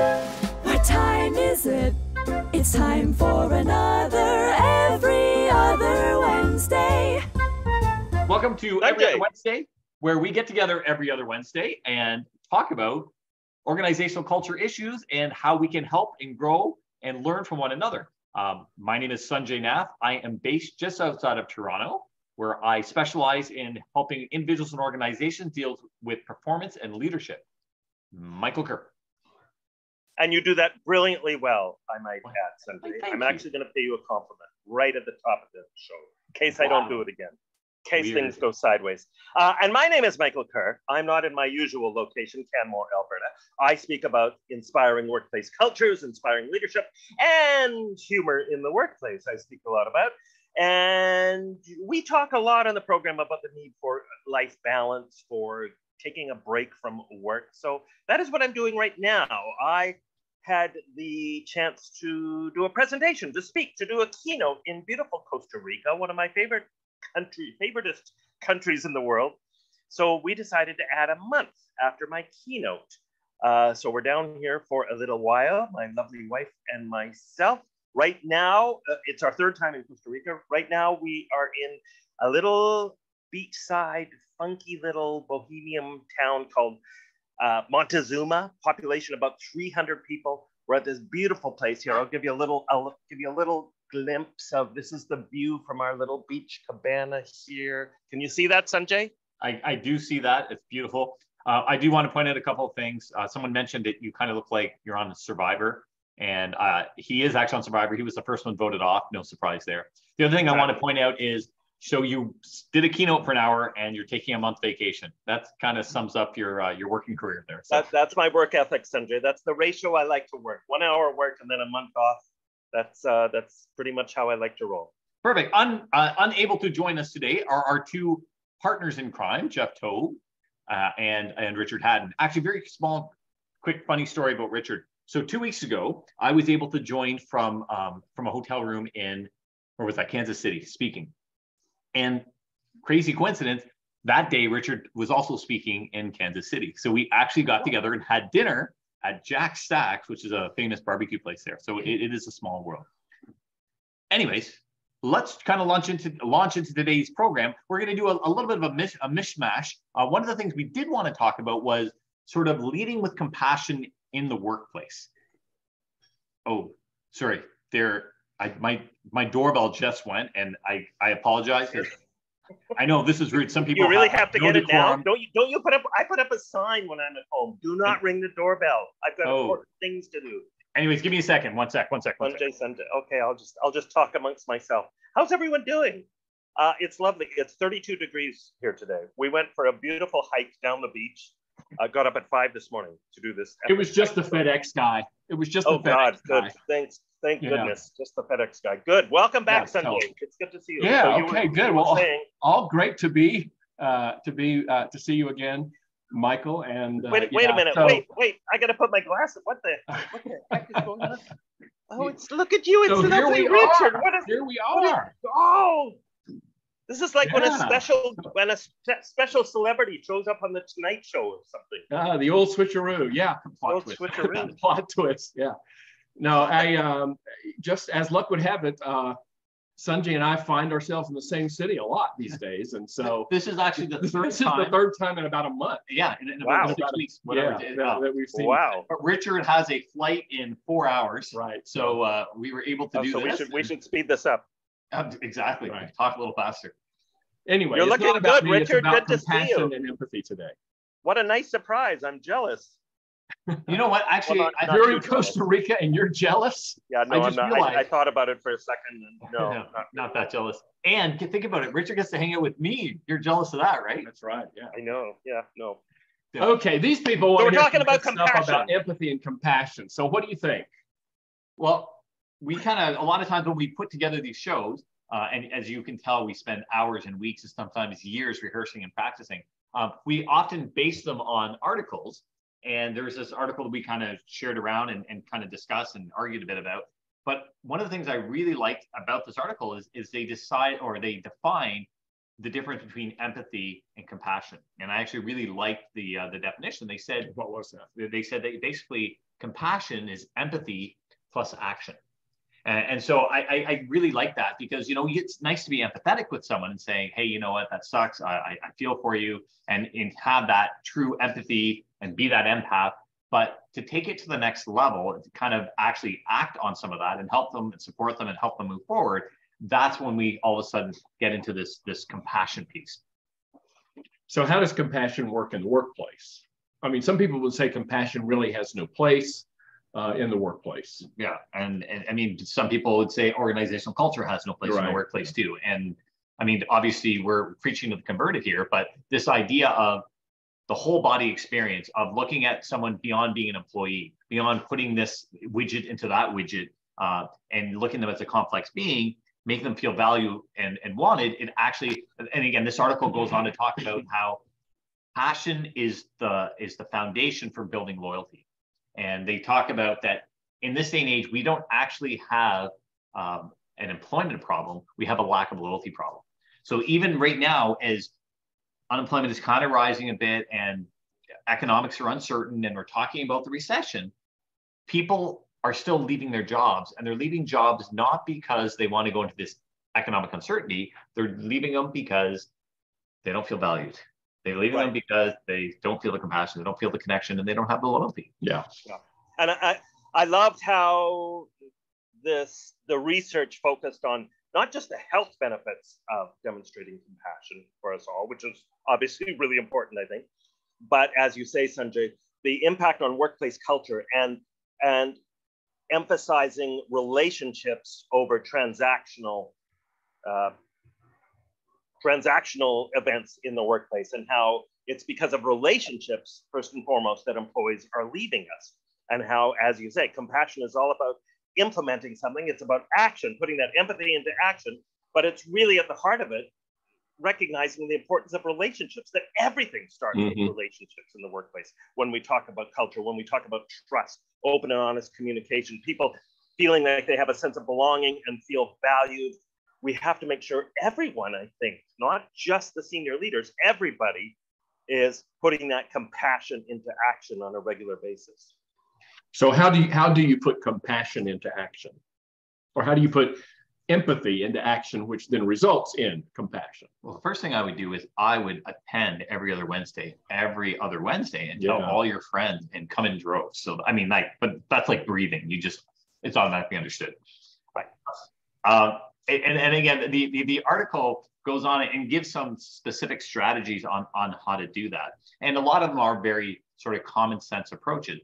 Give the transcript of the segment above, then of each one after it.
What time is it? It's time for another every other Wednesday. Welcome to Every Other Wednesday, where we get together every other Wednesday and talk about organizational culture issues and how we can help and grow and learn from one another. Um, my name is Sunjay Nath. I am based just outside of Toronto, where I specialize in helping individuals and organizations deal with performance and leadership. Michael Kerr. And you do that brilliantly well, I might add, Sunjay. thank I'm you. actually going to pay you a compliment right at the top of the show, in case I don't do it again, in case Weird. things go sideways. Uh, and my name is Michael Kerr. I'm not in my usual location, Canmore, Alberta. I speak about inspiring workplace cultures, inspiring leadership, and humor in the workplace. I speak a lot about. And we talk a lot on the program about the need for life balance, for taking a break from work. So that is what I'm doing right now. I had the chance to do a presentation, to speak, to do a keynote in beautiful Costa Rica, one of my favorite country, favoriteest countries in the world. So we decided to add a month after my keynote. Uh, so we're down here for a little while, my lovely wife and myself. Right now, uh, it's our third time in Costa Rica. Right now, we are in a little beachside, funky little bohemian town called uh, Montezuma, population about 300 people. We're at this beautiful place here. I'll give you a little, I'll give you a little glimpse of this is the view from our little beach cabana here. Can you see that, Sunjay? I, I do see that. It's beautiful. Uh, I do want to point out a couple of things. Uh, someone mentioned that you kind of look like you're on Survivor, and uh, he is actually on Survivor. He was the first one voted off. No surprise there. The other thing I want to point out is so you did a keynote for an hour and you're taking a month vacation. That kind of sums up your uh, your working career there. So That, that's my work ethic, Sunjay. That's the ratio I like to work. One hour work and then a month off. That's uh, that's pretty much how I like to roll. perfect. Un, uh, unable to join us today are our two partners in crime, Jeff Tobe uh, and and Richard Hadden. Actually, very small, quick, funny story about Richard. So two weeks ago, I was able to join from um, from a hotel room in, where was that, Kansas City, speaking. And crazy coincidence, that day Richard was also speaking in Kansas City. So we actually got together and had dinner at Jack Stacks, which is a famous barbecue place there. So it, it is a small world. Anyways, let's kind of launch into launch into today's program. We're going to do a, a little bit of a, mish, a mishmash. Uh, one of the things we did want to talk about was sort of leading with compassion in the workplace. Oh, sorry. There, I my my doorbell just went, and I I apologize. I know this is rude. Some people You really have to no get it decorum. down. Don't you? Don't you put up? I put up a sign when I'm at home. Do not ring the doorbell. I've got Oh. important things to do. Anyways, give me a second. One sec. One sec. One sec. Sunjay. Okay, I'll just I'll just talk amongst myself. How's everyone doing? Uh, it's lovely. It's 32 degrees here today. We went for a beautiful hike down the beach. I got up at five this morning to do this. It was just the FedEx guy. It was just Oh the God, FedEx good. guy. Thanks. Thank Yeah. goodness. Just the FedEx guy. Good. Welcome back, Yeah, Sunjay. so- It's good to see you. Yeah, you okay, were- good. Well, saying- All great to be uh, to be uh, to see you again, Michael. And uh, wait, wait yeah, a minute. so- Wait, wait. I gotta put my glasses. What the? What the heck is going on? Oh, it's look at you. It's So here lovely we Richard. are. What is? Here we is- are. Oh, this is like when a special when a spe- special celebrity shows up on the Tonight Show or something. Ah, the old switcheroo. Yeah, plot Old twist. switcheroo. plot twist. Yeah. No, I um, just as luck would have it, uh, Sanjay and I find ourselves in the same city a lot these days, and so This is actually the this third is time. the third time in about a month. Yeah, in, in Wow. about six weeks, whatever yeah, it is. that, Uh, that we've seen. Wow. But Richard has a flight in four hours, Right. so uh, we were able to Oh, do so this. we should we should speed this up. Uh, exactly. Right. Talk a little faster. Anyway, You're it's looking not about good, me, it's Richard. about Good to see you. and empathy today. What a nice surprise. I'm jealous. You know what? Actually, not- not You're in too Costa Rica and you're jealous. Yeah, no, I I'm not. I, I thought about it for a second. And no, No, not- not that jealous. And think about it. Richard gets to hang out with me. You're jealous of that, right? That's right. Yeah. I know. Yeah, no. Yeah. Okay, these people So we're talking about compassion. about empathy and compassion. So what do you think? Well, we kind of a lot of times when we put together these shows, uh, and as you can tell, we spend hours and weeks and sometimes years rehearsing and practicing. Um, we often base them on articles, and there's this article that we kind of shared around and, and kind of discussed and argued a bit about. But one of the things I really liked about this article is, is they decide or they define the difference between empathy and compassion. And I actually really liked the uh, the definition. They said What was that? they- they said that basically compassion is empathy plus action. And, and so I, I, I, really like that because, you know, it's nice to be empathetic with someone and saying, hey, you know what, that sucks. I, I feel for you and, and have that true empathy and be that empath. But to take it to the next level, to kind of actually act on some of that and help them and support them and help them move forward, that's when we all of a sudden get into this, this compassion piece. So how does compassion work in the workplace? I mean, some people would say compassion really has no place uh, in the workplace. Yeah, and, and I mean, some people would say organizational culture has no place right. in the workplace too. And I mean, obviously, we're preaching to the converted here, but this idea of the whole body experience of looking at someone beyond being an employee, beyond putting this widget into that widget, uh, and looking at them as a complex being, make them feel valued and, and wanted. It actually, and again, this article goes on to talk about how passion is the is the foundation for building loyalty. And they talk about that in this day and age, we don't actually have um, an employment problem, we have a lack of loyalty problem. So even right now, as unemployment is kind of rising a bit and economics are uncertain and we're talking about the recession, people are still leaving their jobs and they're leaving jobs not because they want to go into this economic uncertainty, they're leaving them because they don't feel valued. They're leaving right. them because they don't feel the compassion, they don't feel the connection, and they don't have the loyalty. Yeah. yeah. And I, I loved how this the research focused on not just the health benefits of demonstrating compassion for us all, which is obviously really important, I think, but as you say, Sunjay, the impact on workplace culture and and emphasizing relationships over transactional uh, transactional events in the workplace and how it's because of relationships, first and foremost, that employees are leaving us. And how, as you say, compassion is all about implementing something, it's about action, putting that empathy into action. But it's really at the heart of it, recognizing the importance of relationships, that everything starts mm-hmm. with relationships in the workplace. When we talk about culture, when we talk about trust, open and honest communication, people feeling like they have a sense of belonging and feel valued we have to make sure everyone, I think, not just the senior leaders, everybody is putting that compassion into action on a regular basis. So how do you how do you put compassion into action? Or how do you put empathy into action, which then results in compassion? Well, the first thing I would do is I would attend every other Wednesday, every other Wednesday, and tell all your friends and come in droves. So I mean, like, but that's like breathing. You just it's automatically understood. Right. Uh, and, and again, the, the, the article goes on and gives some specific strategies on, on how to do that. And a lot of them are very sort of common sense approaches.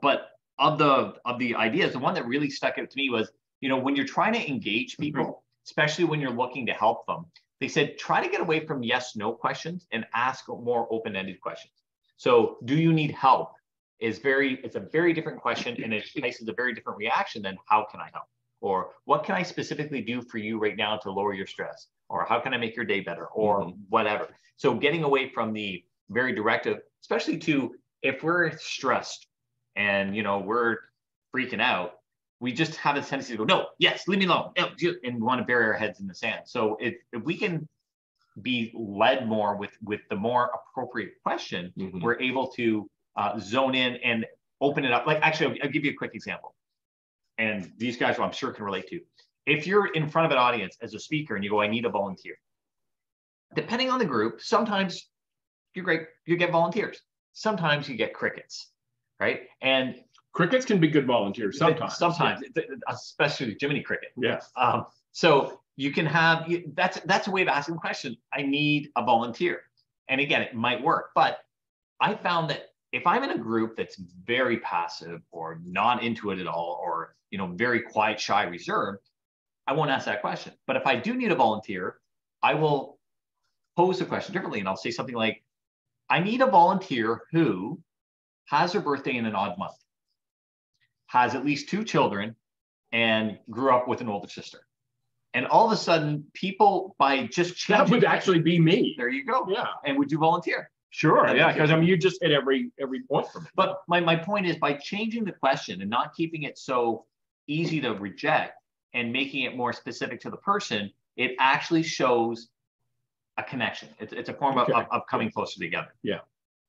But of the of the ideas, the one that really stuck out to me was, you know, when you're trying to engage mm-hmm. people, mm-hmm. especially when you're looking to help them, they said try to get away from yes no questions and ask more open-ended questions. So, do you need help? Is very it's a very different question and it faces a very different reaction than how can I help? or what can I specifically do for you right now to lower your stress? Or how can I make your day better? Or mm-hmm. whatever. So getting away from the very directive, especially to if we're stressed and you know we're freaking out, we just have a tendency to go, no, yes, leave me alone, and want to bury our heads in the sand. So if, if we can be led more with with the more appropriate question, mm-hmm. we're able to uh, zone in and open it up. Like actually, I'll, I'll give you a quick example and these guys I'm sure can relate to. If you're in front of an audience as a speaker and you go, I need a volunteer, depending on the group, sometimes you're great, you get volunteers. Sometimes you get crickets, right? And crickets can be good volunteers sometimes. Sometimes, yeah. especially Jiminy Cricket. Yes. Um, so you can have that's that's a way of asking a question. I need a volunteer, and again, it might work, but I found that if I'm in a group that's very passive or not into it at all, or you know, very quiet, shy, reserved, I won't ask that question. But if I do need a volunteer, I will pose the question differently, and I'll say something like, "I need a volunteer who has her birthday in an odd month, has at least two children, and grew up with an older sister." And all of a sudden, people by just changing, that would actually be me. There you go. Yeah. And would you volunteer? Sure, yeah, because I mean, you just hit every every point from it. But my, my point is by changing the question and not keeping it so easy to reject and making it more specific to the person, it actually shows a connection. It's, it's a form okay. of, of, coming closer together. Yeah,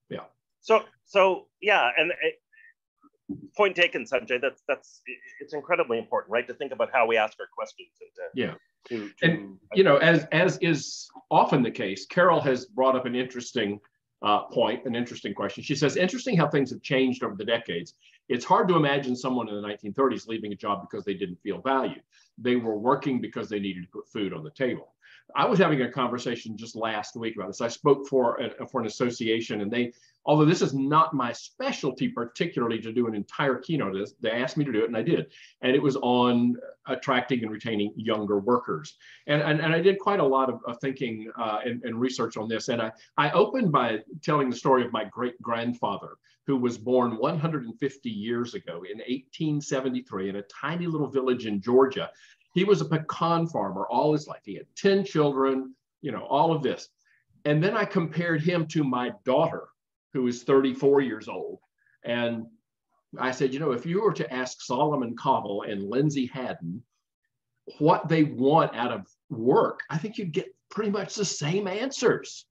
yeah. So so yeah, and it, point taken, Sunjay. That's that's it's incredibly important, right? To think about how we ask our questions and to, yeah. To, to, and you know, as as is often the case, Carol has brought up an interesting uh, point, an interesting question. She says, interesting how things have changed over the decades. It's hard to imagine someone in the 1930s leaving a job because they didn't feel valued. They were working because they needed to put food on the table. I was having a conversation just last week about this. I spoke for a, for an association, and they, although this is not my specialty particularly to do an entire keynote, they asked me to do it, and I did. And it was on attracting and retaining younger workers. And, and, and I did quite a lot of, of thinking uh, and, and research on this. And I, I opened by telling the story of my great grandfather, who was born 150 years ago in 1873 in a tiny little village in Georgia he was a pecan farmer all his life. He had 10 children, you know, all of this. And then I compared him to my daughter, who is 34 years old. And I said, you know, if you were to ask Solomon Cottle and Lindsay Hadden what they want out of work, I think you'd get pretty much the same answers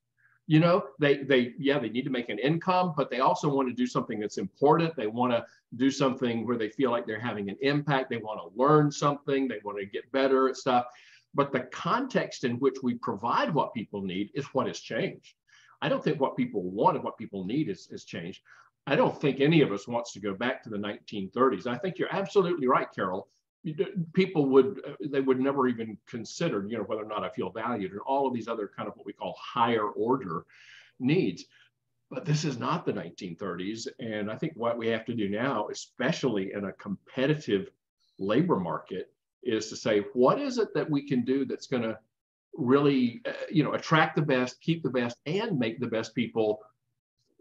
you know they they yeah they need to make an income but they also want to do something that's important. They want to do something where they feel like they're having an impact. They want to learn something. They want to get better at stuff. But the context in which we provide what people need is what has changed. I don't think what people want and what people need is, is changed. I don't think any of us wants to go back to the 1930s i think you're absolutely right carol people would they would never even consider you know whether or not i feel valued and all of these other kind of what we call higher order needs. But this is not the 1930s and i think what we have to do now especially in a competitive labor market is to say what is it that we can do that's going to really uh, you know attract the best keep the best and make the best people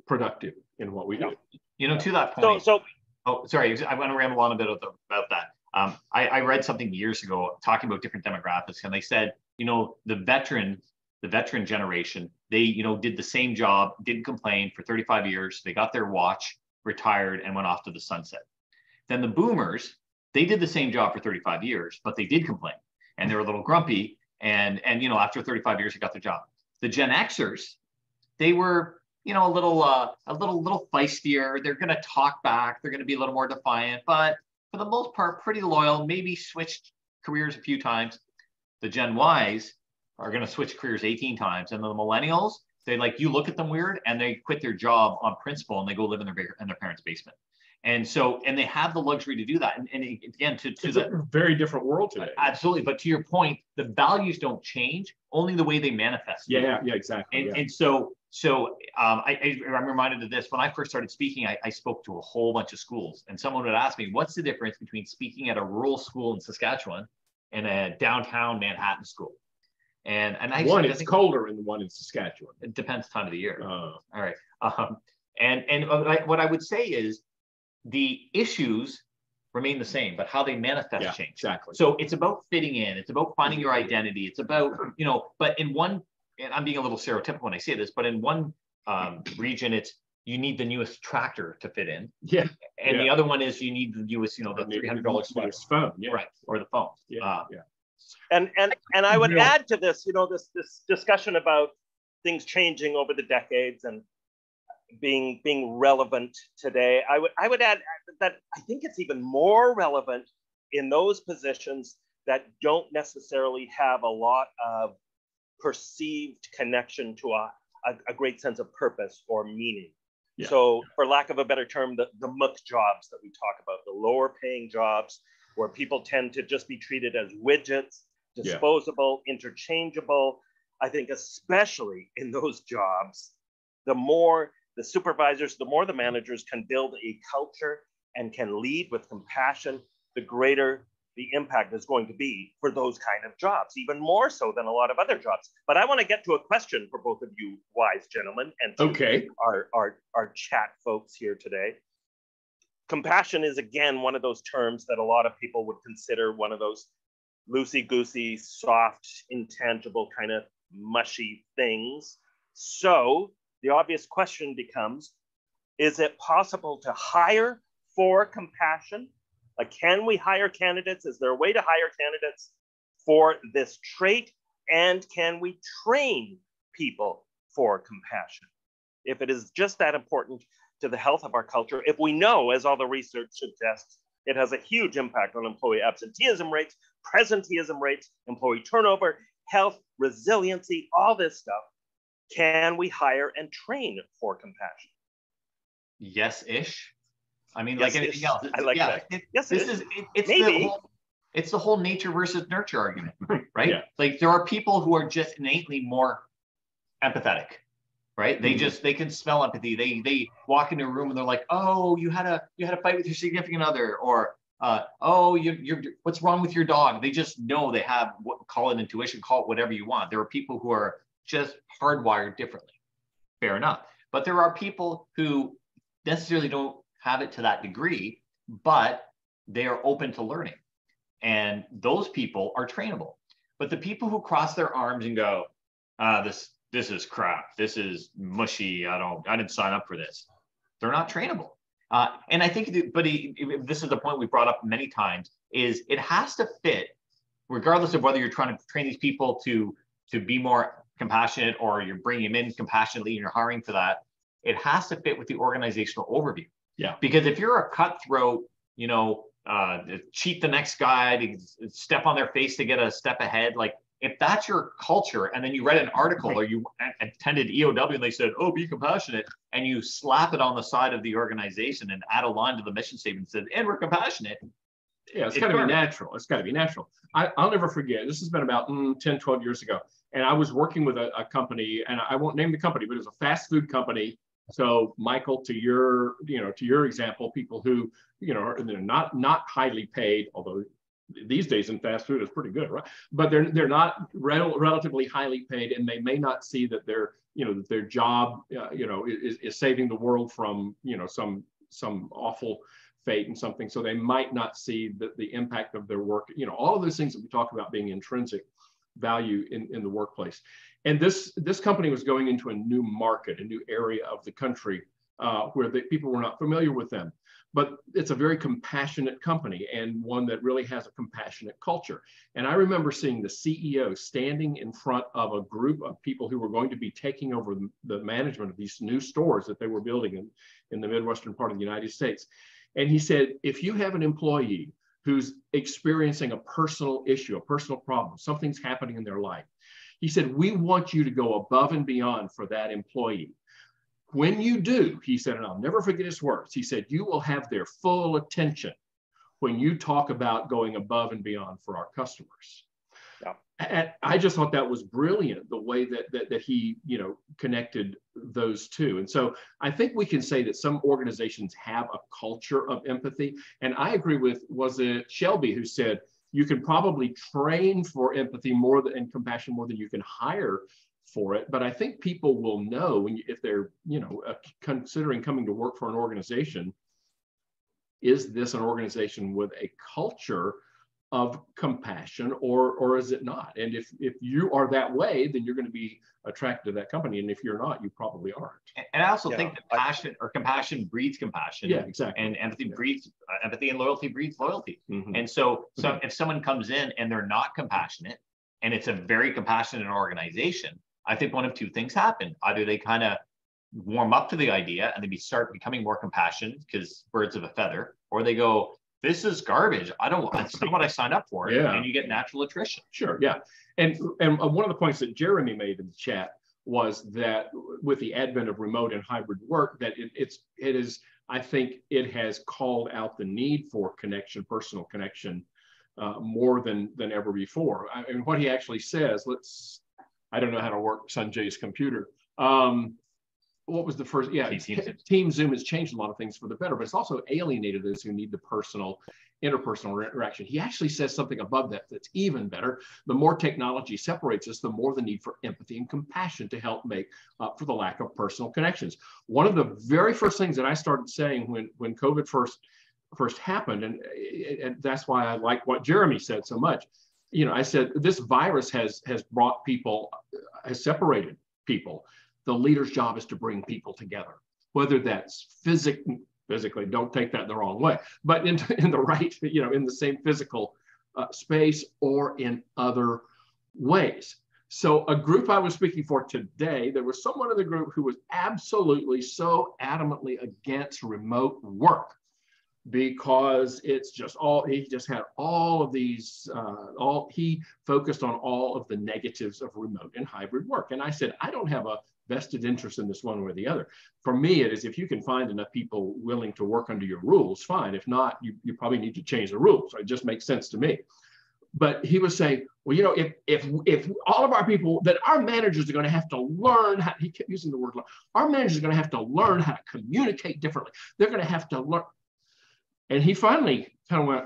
productive in what we do? You know to that point so, so oh sorry i want to ramble on a bit about that um, I, I, read something years ago talking about different demographics, and they said, you know, the veteran, the veteran generation, they, you know, did the same job, didn't complain for 35 years. They got their watch, retired, and went off to the sunset. Then the boomers, they did the same job for 35 years, but they did complain, and they were a little grumpy. And and you know, after 35 years, they got their job. The Gen Xers, they were you know a little uh, a little little feistier. They're going to talk back. They're going to be a little more defiant, but for the most part, pretty loyal, maybe switched careers a few times. The Gen Ys are going to switch careers 18 times. And the millennials, they like, you look at them weird and they quit their job on principle and they go live in their, in their parents' basement. And so, and they have the luxury to do that. And, and again, to, to it's the a very different world today. Absolutely. But to your point, the values don't change, only the way they manifest. Yeah, yeah, exactly. And, yeah. and so so um, I, am reminded of this. When I first started speaking, I, I, spoke to a whole bunch of schools, and someone would ask me, "What's the difference between speaking at a rural school in Saskatchewan and a downtown Manhattan school?" And and I one is it's colder in the one in Saskatchewan. It depends time of the year. Uh, All right. Um, and and what I would say is the issues remain the same, but how they manifest yeah, change. Exactly. So it's about fitting in. It's about finding your identity. It's about you know. But in one and I'm being a little stereotypical when I say this, but in one um, region, it's you need the newest tractor to fit in. Yeah. And yeah. the other one is you need the newest, you know, the three hundred dollars phone. Yeah. Right. Or the phone. Yeah. Uh, yeah. And and and I would Yeah. add to this, you know, this this discussion about things changing over the decades and being being relevant today. I would I would add that I think it's even more relevant in those positions that don't necessarily have a lot of perceived connection to a, a, a great sense of purpose or meaning. Yeah. So, for lack of a better term, the, the muck jobs that we talk about, the lower paying jobs where people tend to just be treated as widgets, Yeah. disposable, interchangeable. I think, especially in those jobs, the more the supervisors, the more the managers can build a culture and can lead with compassion, the greater the impact is going to be for those kind of jobs, even more so than a lot of other jobs. But I want to get to a question for both of you wise gentlemen and Okay. our, our, our chat folks here today. Compassion is again one of those terms that a lot of people would consider one of those loosey goosey, soft, intangible, kind of mushy things. So the obvious question becomes is it possible to hire for compassion? Like, can we hire candidates? Is there a way to hire candidates for this trait? And can we train people for compassion? If it is just that important to the health of our culture if we know, as all the research suggests, it has a huge impact on employee absenteeism rates, presenteeism rates, employee turnover, health, resiliency, all this stuff. Can we hire and train for compassion? Yes ish. I mean, Yes, like anything else. I like yeah, that. it- Yes, this is it, it's Maybe. the whole, it's the whole nature versus nurture argument, right? Yeah. Like there are people who are just innately more empathetic, right? They Mhm. just they can smell empathy. They they walk into a room and they're like, oh, you had a you had a fight with your significant other, or uh, oh, you, you're what's wrong with your dog? They just know they have what call it intuition, call it whatever you want. There are people who are just hardwired differently. Fair enough. But there are people who necessarily don't have it to that degree, but they are open to learning. And those people are trainable. But the people who cross their arms and go, ah, this this is crap. This is mushy. I don't I didn't sign up for this. They're not trainable. Uh, and I think, but he, this is the point we brought up many times: is it has to fit, regardless of whether you're trying to train these people to to be more compassionate or you're bringing them in compassionately and you're hiring for that. It has to fit with the organizational overview. Yeah. Because if you're a cutthroat, you know, uh, cheat the next guy, to step on their face to get a step ahead, like if that's your culture, and then you read an article or you attended EOW and they said, "Oh, be compassionate," and you slap it on the side of the organization and add a line to the mission statement that said, "And we're compassionate," Yeah, it's It's got to be natural. It's got to be natural. I, I'll never forget. This has been about mm, 10, 12 years ago. And I was working with a, a company, and I won't name the company, but it was a fast food company. So, Michael, to your, you know, to your example, people who, you know, are they're not not highly paid, although these days in fast food is pretty good, right? But they're they're not rel- relatively highly paid, and they may not see that their, you know, that their job, uh, you know, is, is saving the world from, you know, some some awful fate and something. So they might not see the, the impact of their work, you know, all of those things that we talk about being intrinsic value in, in the workplace. And this, this company was going into a new market, a new area of the country uh, where the people were not familiar with them. But it's a very compassionate company and one that really has a compassionate culture. And I remember seeing the CEO standing in front of a group of people who were going to be taking over the, management of these new stores that they were building in, in the Midwestern part of the United States. And he said, if you have an employee who's experiencing a personal issue, a personal problem, something's happening in their life, he said, we want you to go above and beyond for that employee. When you do, he said, and I'll never forget his words, he said, you will have their full attention when you talk about going above and beyond for our customers. Yeah. And I just thought that was brilliant, the way that, that, that he, you know, connected those two. And so I think we can say that some organizations have a culture of empathy. And I agree with, was it Shelby who said, you can probably train for empathy more than, and compassion more than you can hire for it. But I think people will know when you, if they're, you know, uh, considering coming to work for an organization, is this an organization with a culture of compassion or or is it not? And if if you are that way, then you're going to be attracted to that company. And if you're not, you probably aren't. And- And I also Yeah, think that I- passion or compassion breeds compassion. Yeah, exactly. And empathy Yeah. breeds uh, empathy and loyalty breeds loyalty. Mhm. And so, so if someone comes in and they're not compassionate, and it's a very compassionate organization, I think one of two things happen: either they kind of warm up to the idea and they be start becoming more compassionate because birds of a feather, or they go, "This is garbage. I don't. It's not what I signed up for." Yeah. And you get natural attrition. Sure, yeah. And, and one of the points that Jeremy made in the chat was that with the advent of remote and hybrid work, that it, it's, it is, I think it has called out the need for connection, personal connection, uh, more than, than ever before. I, and what he actually says, let's, I don't know how to work Sunjay's computer. Um, what was the first? Yeah, Team Zoom. Has changed a lot of things for the better, but it's also alienated those who need the personal, interpersonal interaction. He actually says something above that that's even better. The more technology separates us, the more the need for empathy and compassion to help make up for the lack of personal connections. One of the very first things that I started saying when when COVID first first happened, and, and that's why I like what Jeremy said so much. You know, I said this virus has has brought people, has separated people. The leader's job is to bring people together, whether that's physic, physically, don't take that the wrong way, but in, in the right, you know, in the same physical uh, space or in other ways. So a group I was speaking for today, there was someone in the group who was absolutely so adamantly against remote work because it's just all he just had all of these uh, all he focused on all of the negatives of remote and hybrid work and i said i don't have a vested interest in this one way or the other. For me it is if you can find enough people willing to work under your rules fine. If not you, you probably need to change the rules. It just makes sense to me. But he was saying well you know if if if all of our people that our managers are going to have to learn how he kept using the word learn. Our managers are going to have to learn how to communicate differently. They're going to have to learn. And he finally kind of went,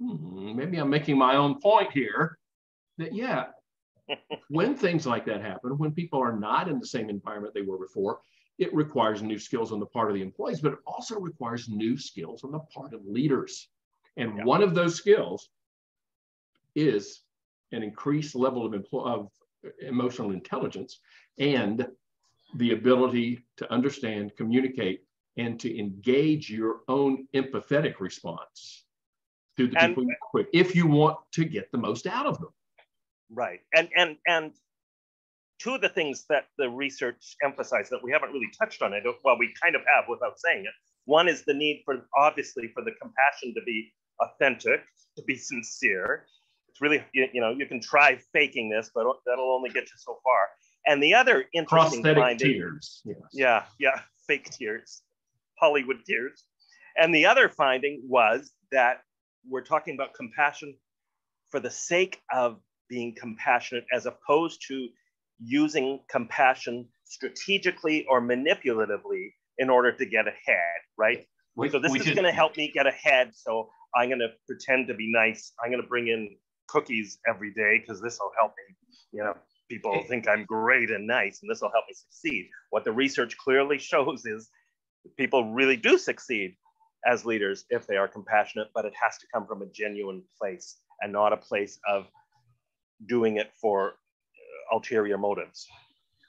hmm, maybe I'm making my own point here that, yeah, when things like that happen, when people are not in the same environment they were before, it requires new skills on the part of the employees, but it also requires new skills on the part of leaders. And yeah. one of those skills is an increased level of, of emotional intelligence and the ability to understand, communicate, and to engage your own empathetic response to the and, people you with if you want to get the most out of them. Right. And and and two of the things that the research emphasized that we haven't really touched on it, well, we kind of have without saying it. One is the need for obviously for the compassion to be authentic, to be sincere. It's really you, you know you can try faking this, but that'll only get you so far. And the other interesting prosthetic finding, tears. Yes. Yeah, yeah, fake tears. Hollywood tears. And the other finding was that we're talking about compassion for the sake of being compassionate as opposed to using compassion strategically or manipulatively in order to get ahead, right? We, so this is going to help me get ahead. So I'm going to pretend to be nice. I'm going to bring in cookies every day because this will help me. You know, people think I'm great and nice, and this will help me succeed. What the research clearly shows is people really do succeed as leaders if they are compassionate, but it has to come from a genuine place and not a place of doing it for ulterior motives.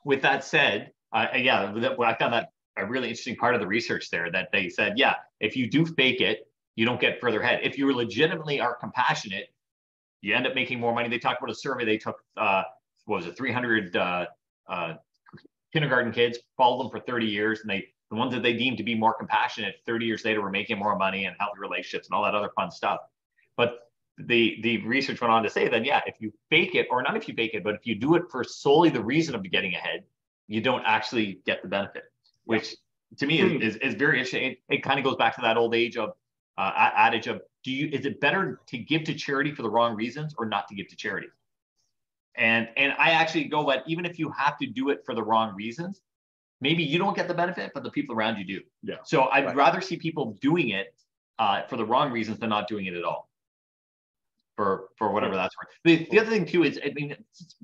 With that said, uh, yeah, I found that a really interesting part of the research there that they said, yeah, if you do fake it, you don't get further ahead. If you legitimately are compassionate, you end up making more money. They talked about a survey they took, uh, was it, 300 uh, uh, kindergarten kids, followed them for 30 years, and they the ones that they deemed to be more compassionate 30 years later were making more money and healthy relationships and all that other fun stuff. But the the research went on to say that yeah, if you fake it, or not if you fake it, but if you do it for solely the reason of getting ahead, you don't actually get the benefit, which to me is, hmm. is, is, very interesting. It, it kind of goes back to that old age of uh, adage of do you is it better to give to charity for the wrong reasons or not to give to charity? And and I actually go that even if you have to do it for the wrong reasons, maybe you don't get the benefit, but the people around you do. Yeah. So I'd right. rather see people doing it uh, for the wrong reasons than not doing it at all. For for whatever that's worth. The, the other thing too is, I mean,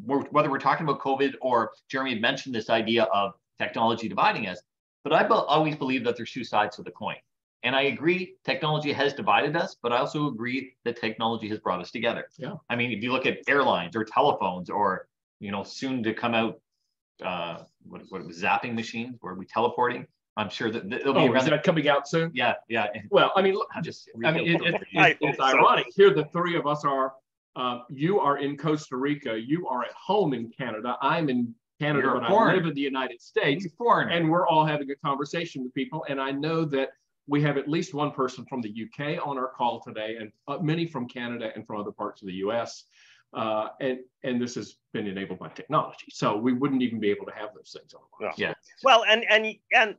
whether we're talking about COVID or Jeremy mentioned this idea of technology dividing us, but I always believe that there's two sides to the coin. And I agree, technology has divided us, but I also agree that technology has brought us together. Yeah. I mean, if you look at airlines or telephones or you know soon to come out uh, what, what zapping machines where we teleporting. I'm sure that it'll be oh, around. Is that coming out soon? Yeah, yeah. Well, I mean, look, just I mean, it, it, it, it's ironic. Here, the three of us are. Uh, you are in Costa Rica. You are at home in Canada. I'm in Canada, You're but I live in the United States. And we're all having a conversation with people. And I know that we have at least one person from the UK on our call today, and uh, many from Canada and from other parts of the US. Uh, and and this has been enabled by technology. So we wouldn't even be able to have those things otherwise. Yeah. Well, and and and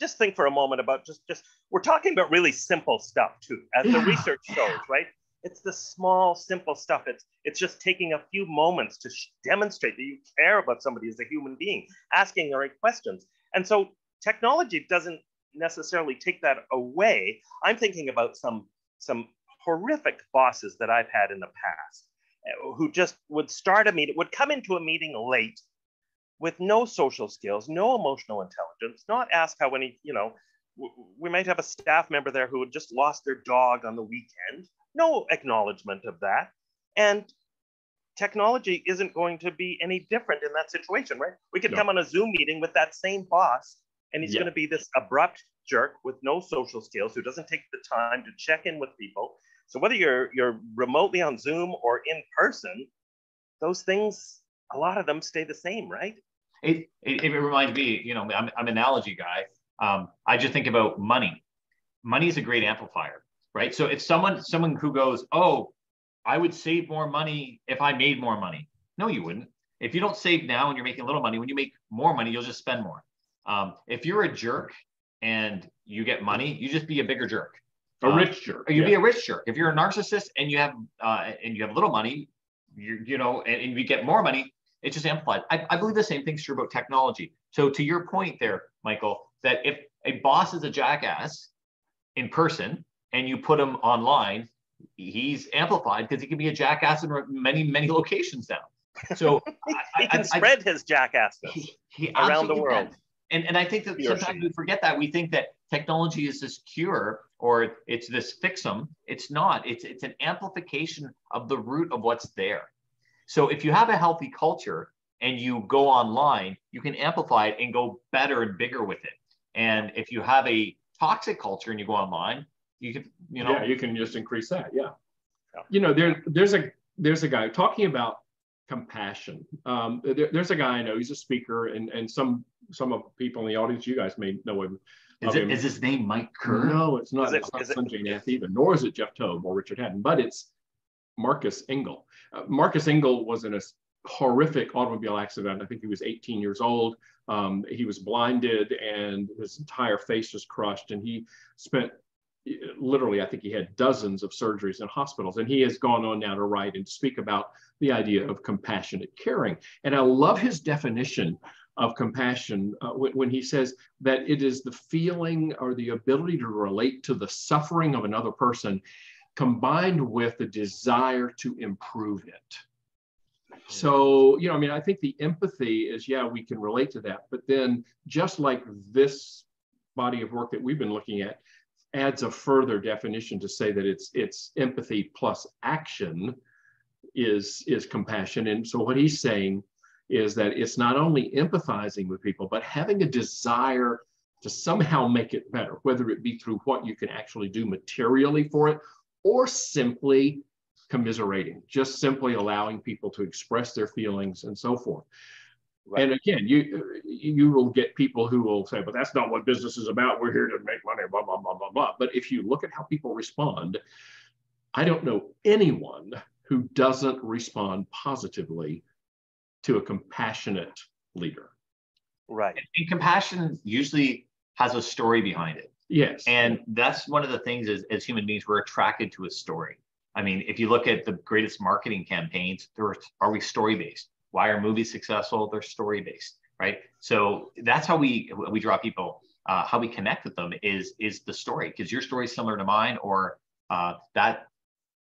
just think for a moment about just just we're talking about really simple stuff too, as yeah. the research shows, right? It's the small, simple stuff. It's it's just taking a few moments to demonstrate that you care about somebody as a human being, asking the right questions. And so technology doesn't necessarily take that away. I'm thinking about some some horrific bosses that I've had in the past eh, who just would start a meeting, would come into a meeting late with no social skills, no emotional intelligence, not ask how any, you know, we might have a staff member there who had just lost their dog on the weekend, no acknowledgement of that. And technology isn't going to be any different in that situation, right? We could no. come on a Zoom meeting with that same boss, and he's yeah. going to be this abrupt jerk with no social skills who doesn't take the time to check in with people so whether you're you're remotely on Zoom or in person, those things a lot of them stay the same, right? It, it, it reminds me, you know, I'm, I'm an analogy guy. Um, I just think about money. Money is a great amplifier, right? So if someone someone who goes, oh, I would save more money if I made more money. No, you wouldn't. If you don't save now and you're making a little money, when you make more money, you'll just spend more. Um, if you're a jerk and you get money, you just be a bigger jerk. A Um, rich jerk. or you'd yeah. be a rich jerk. If you're a narcissist and you have uh, and you have little money, you you know, and, and you get more money, it's just amplified. I, I believe the same thing's true about technology. So to your point there, Michael, that if a boss is a jackass in person and you put him online, he's amplified because he can be a jackass in many many locations now. So He, I- can I- spread his jackassness. he, he Around the world. can. And and I think that sometimes we forget that we think that technology is this cure or it's this fixum. It's not. It's it's an amplification of the root of what's there. So if you have a healthy culture and you go online, you can amplify it and go better and bigger with it. And if you have a toxic culture and you go online, you can you know yeah, you can just increase that. Yeah. Yeah. You know, there there's a there's a guy talking about compassion. Um, there, there's a guy I know. He's a speaker, and and some some of people in the audience, you guys may know him. is of it him. is his name Mike Kerr? No, it's not. Is it- it's not is it- Sunjay Nath either, nor is it Jeff Tobe or Richard Hadden, but it's Marcus Engel. Uh, Marcus Engel was in a horrific automobile accident. I think he was 18 years old. Um, he was blinded and his entire face was crushed. And he spent literally, I think he had dozens of surgeries in hospitals. And he has gone on now to write and speak about the idea of compassionate caring. And I love his definition of compassion uh, when, when he says that it is the feeling or the ability to relate to the suffering of another person combined with the desire to improve it. So, hmm. you know, I mean, I think the empathy is, yeah, we can relate to that. But then, just like this body of work that we've been looking at adds a further definition to say that it's it's empathy plus action is is compassion. And so what he's saying is that it's not only empathizing with people, but having a desire to somehow make it better, whether it be through what you can actually do materially for it or simply commiserating, just simply allowing people to express their feelings and so forth. Right. And again, you you will get people who will say, "But that's not what business is about. We're here to make money." Blah blah blah blah blah. But if you look at how people respond, I don't know anyone who doesn't respond positively to a compassionate leader. Right. And compassion usually has a story behind it. Yes. And that's one of the things is as human beings, we're attracted to a story. I mean, if you look at the greatest marketing campaigns, they're always story based. Why are movies successful? They're story based, right? So that's how we we draw people. Uh, how we connect with them is is the story because your story is similar to mine, or uh, that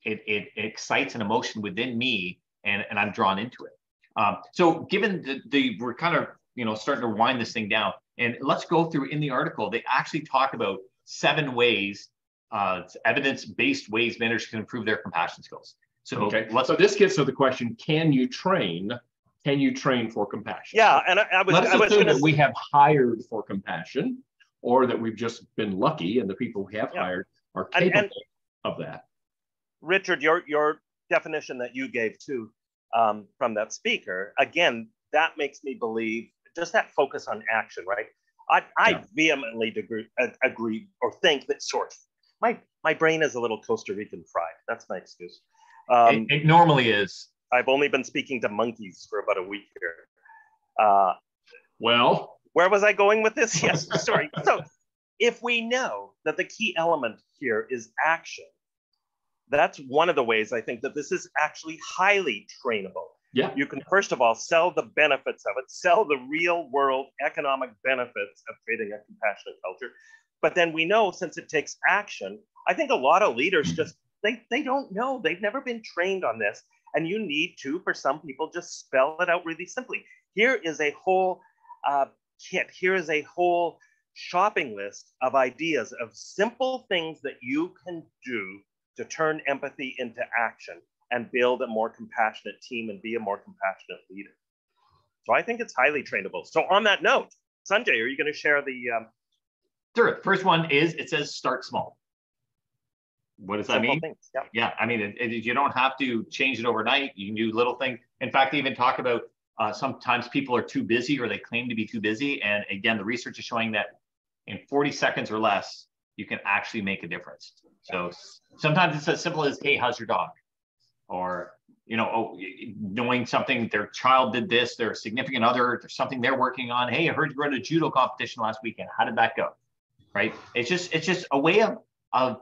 it, it excites an emotion within me, and and I'm drawn into it. Um, so given the, the we're kind of you know starting to wind this thing down, and let's go through in the article. They actually talk about seven ways, uh, evidence-based ways managers can improve their compassion skills. So okay. let's So this gets to the question: Can you train? Can you train for compassion? Yeah, and I, I was, Let us I was assume going that we have hired for compassion, or that we've just been lucky, and the people we have Yeah. hired are And- capable and- of that. Richard, your your definition that you gave too um, from that speaker, again, that makes me believe just that focus on action, right? I, I Yeah. vehemently agree, agree or think that sort my my brain is a little Costa Rican fried. That's my excuse. Um, it, it normally is. I've only been speaking to monkeys for about a week here. Uh, Well, where was I going with this? Yes, sorry. So, if we know that the key element here is action, that's one of the ways I think that this is actually highly trainable. Yeah, You can, first of all, sell the benefits of it, sell the real world economic benefits of creating a compassionate culture. But then we know since it takes action, I think a lot of leaders just they, they don't know. They've never been trained on this. And you need to, for some people, just spell it out really simply. Here is a whole uh, kit. Here is a whole shopping list of ideas of simple things that you can do to turn empathy into action and build a more compassionate team and be a more compassionate leader. So I think it's highly trainable. So on that note, Sunjay, are you going to share the um, Sure. First one is it says start small. What does that simple mean? things? Yeah. Yeah, I mean, it, it- you don't have to change it overnight. You can do little things. In fact, they even talk about Uh, sometimes people are too busy or they claim to be too busy. And again, the research is showing that in 40 seconds or less, you can actually make a difference. So sometimes it's as simple as, hey, how's your dog? Or, you know, oh, knowing something, their child did this, their significant other, there's something they're working on. Hey, I heard you were at a judo competition last weekend. How did that go? Right. It's just, it's just a way of, of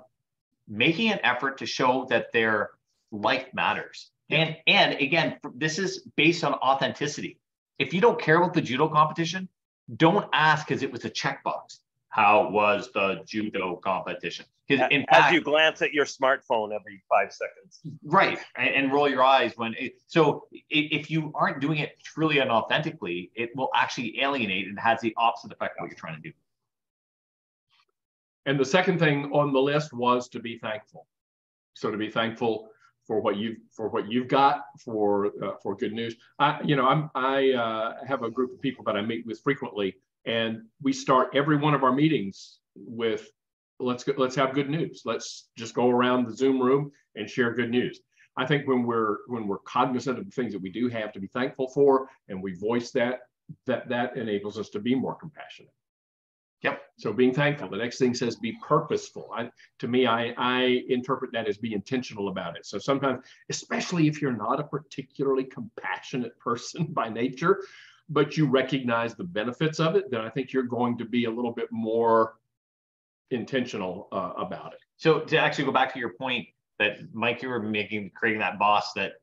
making an effort to show that their life matters. And, and again, this is based on authenticity. If you don't care about the judo competition, don't ask because it was a checkbox how was the judo competition? Because in as fact, you glance at your smartphone every five seconds, right, and, and roll your eyes when. It, so if you aren't doing it truly and authentically, it will actually alienate and has the opposite effect of what you're trying to do. And the second thing on the list was to be thankful. So to be thankful for what you've for what you've got for uh, for good news. I you know I'm I uh, have a group of people that I meet with frequently and we start every one of our meetings with let's go, let's have good news. Let's just go around the Zoom room and share good news. I think when we're when we're cognizant of the things that we do have to be thankful for, and we voice that, that that enables us to be more compassionate. Yep. So being thankful. The next thing says be purposeful. I, to me, I, I interpret that as be intentional about it. So sometimes, especially if you're not a particularly compassionate person by nature, but you recognize the benefits of it, then I think you're going to be a little bit more intentional uh, about it. So to actually go back to your point that Mike, you were making, creating that boss that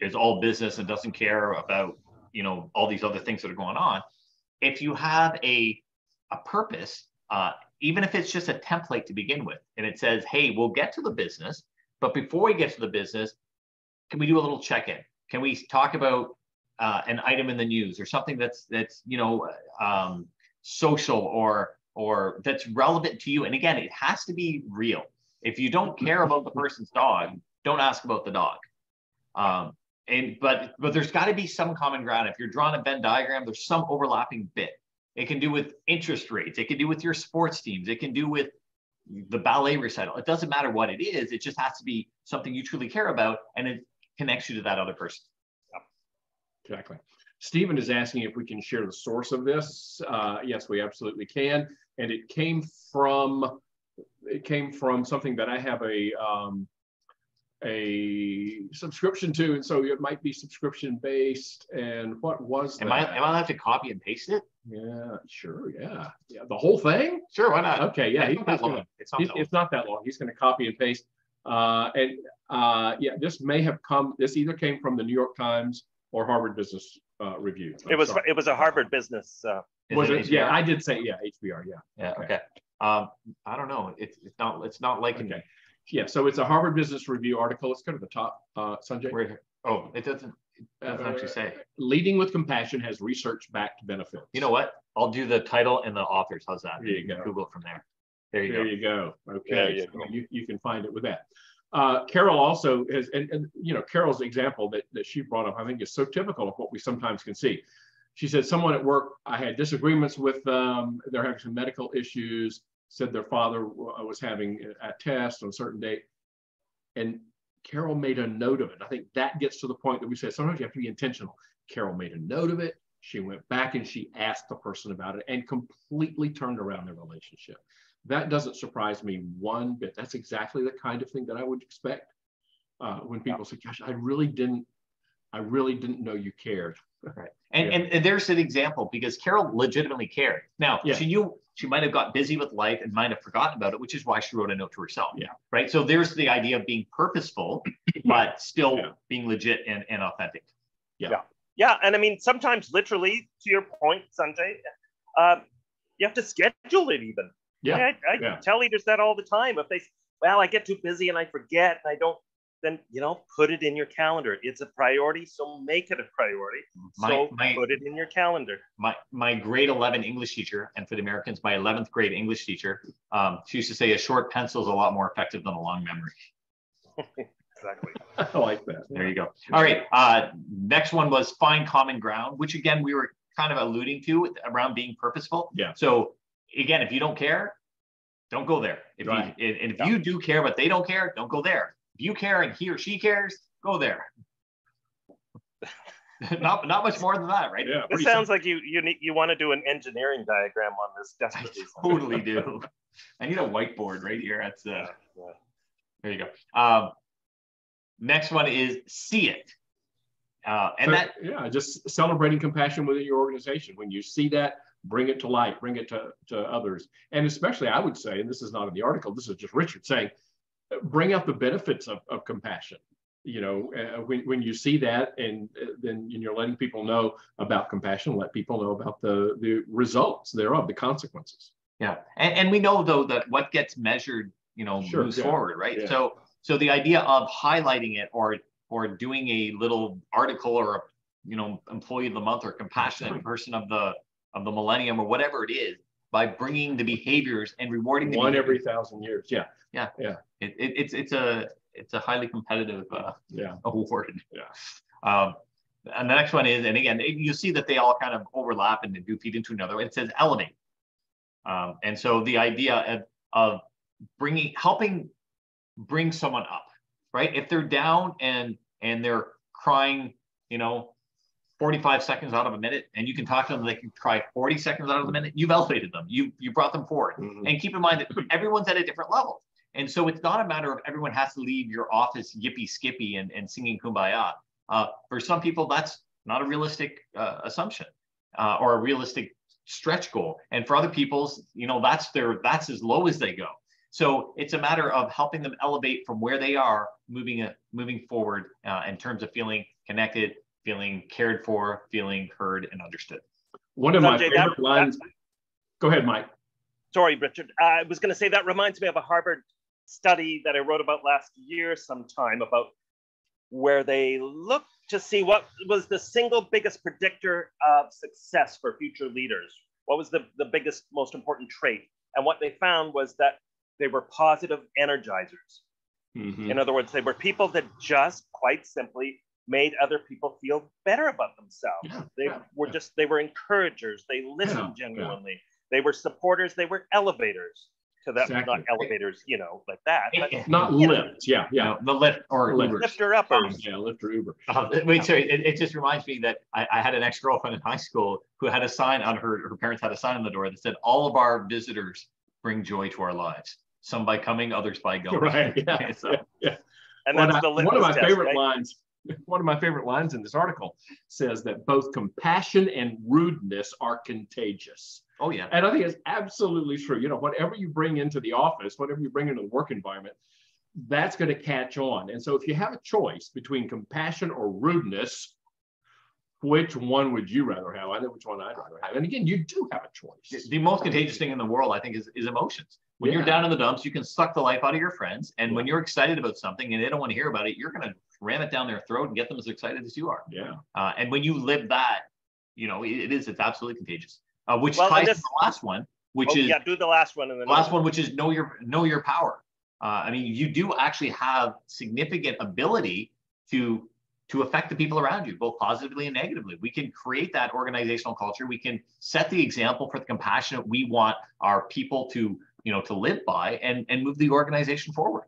is all business and doesn't care about, you know, all these other things that are going on. If you have a, a purpose, uh, even if it's just a template to begin with, and it says, hey, we'll get to the business, but before we get to the business, can we do a little check-in? Can we talk about uh, an item in the news or something that's that's you know um, social or or that's relevant to you. And again, it has to be real. If you don't care about the person's dog, don't ask about the dog. Um, and but but there's got to be some common ground. If you're drawing a Venn diagram, there's some overlapping bit. It can do with interest rates. It can do with your sports teams. It can do with the ballet recital. It doesn't matter what it is. It just has to be something you truly care about, and it connects you to that other person. Exactly. Stephen is asking if we can share the source of this. Uh, yes, we absolutely can. And it came from it came from something that I have a um, a subscription to, and so it might be subscription based. And what was am that? I am I allowed to copy and paste it? Yeah, sure. Yeah, yeah. The whole thing? Sure. Why not? Okay. Yeah. He's, he's gonna, it's, not it's, not that long. He's going to copy and paste. Uh, and uh, yeah, this may have come. This either came from the New York Times or Harvard Business uh, Review. I'm it was sorry. it was a Harvard Business. Uh, was it? it yeah, I did say yeah, HBR. Yeah. Yeah. Okay. okay. Um, I don't know. It's it's not it's not like okay. Yeah. So it's a Harvard Business Review article. It's kind of the top. Uh, Sunjay. Where, oh, it doesn't. It doesn't uh, actually say. Leading with compassion has research-backed benefits. You know what? I'll do the title and the authors. How's that? There you go. Google it from there. There you there go. There you go. Okay. You, so you, you can find it with that. Uh, Carol also has, and, and, you know, Carol's example that, that she brought up, I think is so typical of what we sometimes can see. She said, someone at work, I had disagreements with them. They're having some medical issues, said their father was having a test on a certain date. And Carol made a note of it. I think that gets to the point that we said sometimes you have to be intentional. Carol made a note of it. She went back and she asked the person about it and completely turned around their relationship. That doesn't surprise me one bit. That's exactly the kind of thing that I would expect uh, when people yeah. say, "Gosh, I really didn't, I really didn't know you cared." Right. And, yeah. and, and there's an example because Carol legitimately cared. Now yeah. she knew she might have got busy with life and might have forgotten about it, which is why she wrote a note to herself. Yeah. Right. So there's the idea of being purposeful, but still yeah. being legit and, and authentic. Yeah. yeah. Yeah. And I mean, sometimes literally to your point, Sunjay, uh, you have to schedule it even. Yeah. I, I yeah. tell leaders that all the time. If they, well, I get too busy and I forget and I don't, then, you know, put it in your calendar. It's a priority. So make it a priority. My, so my, put it in your calendar. My, my grade 11 English teacher, and for the Americans, my 11th grade English teacher, um, she used to say a short pencil is a lot more effective than a long memory. exactly. I like that. There you go. All right. Uh, next one was find common ground, which again, we were kind of alluding to around being purposeful. Yeah. So again, if you don't care, don't go there. If right. you and if you do care but they don't care, don't go there. If you care and he or she cares, go there. not not much more than that, right? Yeah. This pretty sounds like you you need, you want to do an engineering diagram on this I totally do. I need a whiteboard right here. That's uh, Yeah, yeah. there you go. Um, next one is see it, uh, and So, that yeah, just celebrating compassion within your organization. When you see that, bring it to light, bring it to, to others. And especially, I would say, and this is not in the article, this is just Richard saying, bring out the benefits of, of compassion. You know, uh, when, when you see that, and uh, then you're letting people know about compassion, let people know about the, the results thereof, the consequences. Yeah, and, and we know though that what gets measured, you know, Sure, moves yeah, forward, right? yeah. So, so the idea of highlighting it or or doing a little article or a you know employee of the month or compassionate person of the of the millennium or whatever it is by bringing the behaviors and rewarding the One behaviors, every thousand years. Yeah. it, it, it's it's a it's a highly competitive uh, Yeah. award. Yeah. Um, and the next one is, and again, you see that they all kind of overlap and do feed into another. It says elevate. Um, and so the idea of, of bringing, helping bring someone up, right? If they're down and and they're crying, you know, 45 seconds out of a minute, and you can talk to them, they can try 40 seconds out of a minute. You've elevated them. You you brought them forward. Mhm. And keep in mind that everyone's at a different level. And so it's not a matter of everyone has to leave your office yippee skippy and, and singing kumbaya. Uh, for some people, that's not a realistic uh, assumption uh, or a realistic stretch goal. And for other people's, you know, that's their that's as low as they go. So it's a matter of helping them elevate from where they are, moving uh, moving forward uh, in terms of feeling connected, feeling cared for, feeling heard and understood. One of my favorite that- lines. Go ahead, Mike. Sorry, Richard. I was going to say that reminds me of a Harvard study that I wrote about last year sometime about where they looked to see what was the single biggest predictor of success for future leaders. What was the, the biggest, most important trait? And what they found was that they were positive energizers. Mhm. In other words, they were people that just quite simply made other people feel better about themselves. Yeah, They yeah, were yeah. just, they were encouragers. They listened Yeah, yeah. genuinely. They were supporters. They were elevators to them, Exactly. not elevators, you know, like that, but Not You know. Yeah, yeah. the lift or Lift. Ubers. lifter uppers. Yeah, lift or Uber. Uh, wait, sorry. It, it just reminds me that I, I had an ex-girlfriend in high school who had a sign on her. Her parents had a sign on the door that said, "All of our visitors bring joy to our lives. Some by coming, others by going." Right. Yeah. so, yeah, yeah. And One that's of- the one of my test, favorite right? lines. One of my favorite lines in this article says that both compassion and rudeness are contagious. oh yeah. And I think it's absolutely true. You know, whatever you bring into the office, whatever you bring into the work environment, that's going to catch on. And so if you have a choice between compassion or rudeness, which one would you rather have? I know which one I'd rather have. And again, you do have a choice. The most contagious thing in the world, I think, is, is emotions. When you're down in the dumps, you can suck the life out of your friends. And when you're excited about something and they don't want to hear about it, you're going to ram it down their throat and get them as excited as you are. Yeah. Uh, and when you live that, you know, it, it is, it's absolutely contagious. Uh, which Well, and ties to the last one, which Oh, is yeah, do the last one and then The last one, which is know your know your power. Uh, I mean, you do actually have significant ability to to affect the people around you, both positively and negatively. We can create that organizational culture. We can set the example for the compassionate we want our people to you know to live by and and move the organization forward.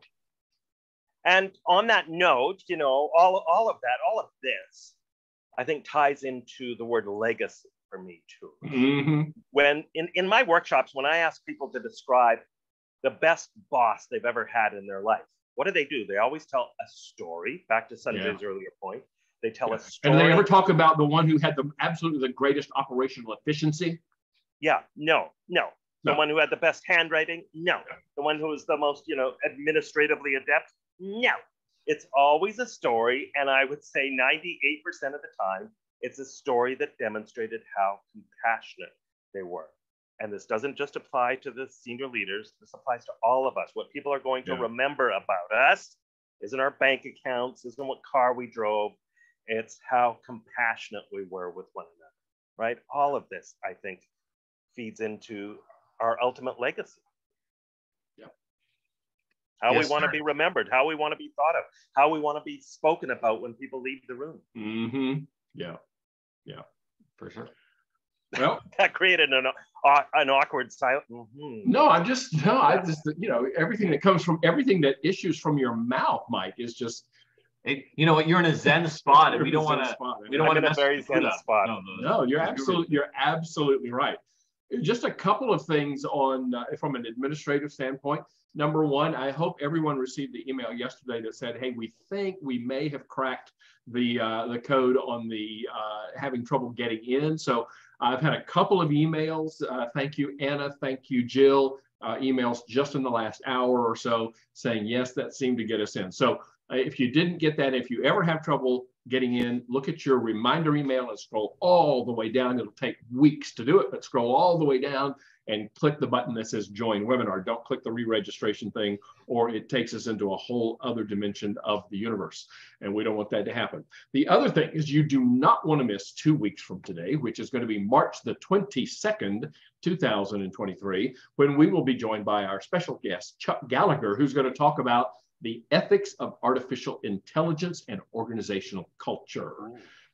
And on that note, you know, all, all of that, all of this, I think ties into the word legacy for me too. hmm When in, in my workshops, when I ask people to describe the best boss they've ever had in their life, what do they do? They always tell a story, back to Sunjay's earlier point. They tell a story. And they ever talk about the one who had the absolutely the greatest operational efficiency? Yeah, no, no. The No. one who had the best handwriting? No. The one who was the most, you know, administratively adept? No. It's always a story. And I would say 98% of the time, it's a story that demonstrated how compassionate they were. And this doesn't just apply to the senior leaders, this applies to all of us. What people are going to Yeah. remember about us isn't our bank accounts, isn't what car we drove, it's how compassionate we were with one another, right? All of this, I think, feeds into our ultimate legacy. Yeah. How Yes, we want to be remembered, how we want to be thought of, how we want to be spoken about when people leave the room. hmm Yeah. For sure. Well, That created an, au- an awkward silence. Mhm. no, I'm just no, I just you know everything that comes from everything that issues from your mouth, Mike, is just It, you know what? You're in a zen spot, and we don't want to. We don't want to mess very your food zen up. spot. No, no, No, you're You're absolutely you're absolutely right. Just a couple of things on uh, from an administrative standpoint. Number one, I hope everyone received the email yesterday that said, "Hey, we think we may have cracked the uh, the code on the uh, having trouble getting in." So I've had a couple of emails. Uh, thank you, Anna. Thank you, Jill. Uh, emails just in the last hour or so saying yes, that seemed to get us in. So uh, if you didn't get that, if you ever have trouble getting in, look at your reminder email and scroll all the way down. It'll take weeks to do it, but scroll all the way down and click the button that says join webinar. Don't click the re-registration thing or it takes us into a whole other dimension of the universe. And we don't want that to happen. The other thing is you do not want to miss two weeks from today, which is going to be March the 22nd, 2023, when we will be joined by our special guest, Chuck Gallagher, who's going to talk about the ethics of artificial intelligence and organizational culture.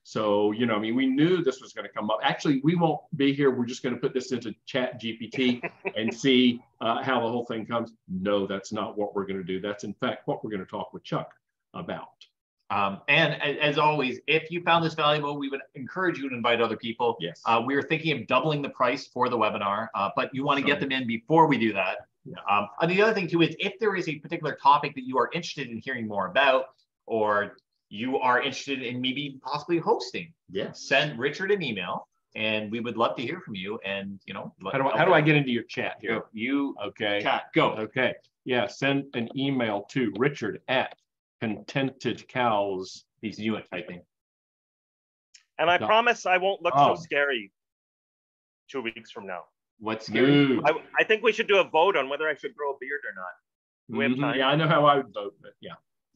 So, you know, I mean, we knew this was going to come up. Actually, we won't be here. We're just going to put this into Chat GPT and see uh, how the whole thing comes. No, that's not what we're going to do. That's, in fact, what we're going to talk with Chuck about. Um, and as always, if you found this valuable, we would encourage you to invite other people. Yes. Uh, we are thinking of doubling the price for the webinar, uh, but you want to get them in before we do that. Yeah. Um, and the other thing too is if there is a particular topic that you are interested in hearing more about, or you are interested in maybe possibly hosting, yes. send Richard an email, and we would love to hear from you. And you know, let- How do I, how do I get into your chat here? Go. You Okay. chat go. Okay. Yeah. Send an email to Richard at Contented Cows. He's new at typing. And I No. promise I won't look Oh. so scary two weeks from now. What's scary? I, I think we should do a vote on whether I should grow a beard or not. we have Mhm. time? Yeah, I know how I would vote, but yeah.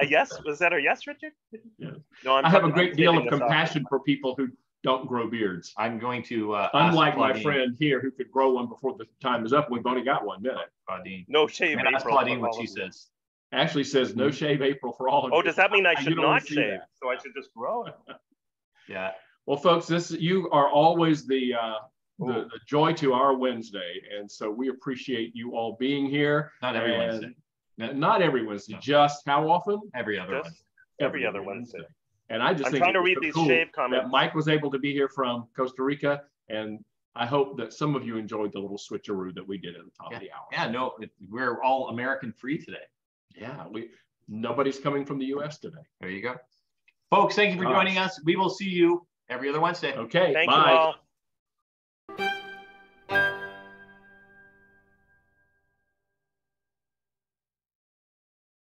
Wait, a yes? Was that a yes, Richard? Yeah. No, I'm I have a I'm great deal of saving this off. compassion for people who don't grow beards. I'm going to uh, Unlike my Claudine- friend here who could grow one before the time is up. We've only got one minute. Claudine. No shave. And April for Claudine what all she you. says. Ashley says no shave April for all of Oh, does that mean I should don't shave? that. So I should just grow it? Yeah. Well, folks, this you are always the uh, the, the joy to our Wednesday, and so we appreciate you all being here. Not every And- Wednesday. N- Not every Wednesday, No. just how often? Every other Just Wednesday. every other Wednesday. And I just I'm think trying to read so these cool shave that comments. Mike was able to be here from Costa Rica, and I hope that some of you enjoyed the little switcheroo that we did at the top of the hour. Yeah, no, it, we're all American free today. Yeah, we nobody's coming from the U.S. today. There you go. Folks, thank you for Gosh. joining us. We will see you every other Wednesday. Okay, Thank bye. you all.